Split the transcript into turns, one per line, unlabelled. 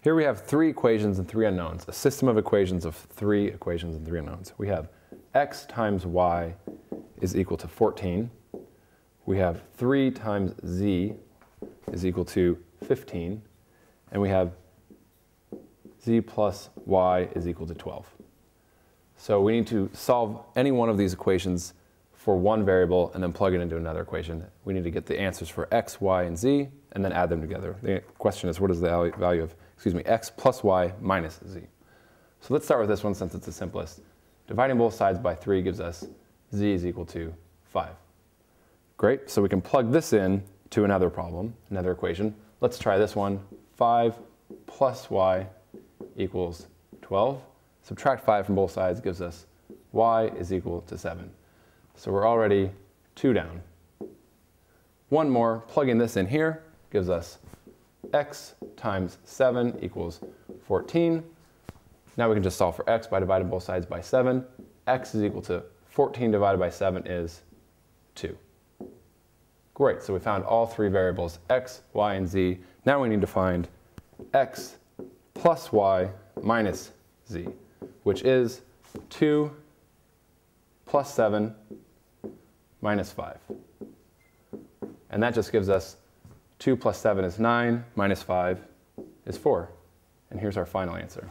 Here we have three equations and three unknowns, a system of equations of three equations and three unknowns. We have x times y is equal to 14. We have 3 times z is equal to 15. And we have z plus y is equal to 12. So we need to solve any one of these equations for one variable and then plug it into another equation. We need to get the answers for x, y, and z and then add them together. The question is what is the value of, excuse me, x plus y minus z? So let's start with this one since it's the simplest. Dividing both sides by 3 gives us z is equal to 5. Great, so we can plug this in to another problem, another equation. Let's try this one. 5 plus y equals 12. Subtract 5 from both sides gives us y is equal to 7. So we're already 2 down. One more, plugging this in here gives us x times 7 equals 14. Now we can just solve for x by dividing both sides by 7. x is equal to 14 divided by 7 is 2. Great, so we found all three variables, x, y, and z. Now we need to find x plus y minus z, which is 2 plus 7 minus 5. And that just gives us 2 plus 7 is 9, minus 5 is 4. And here's our final answer.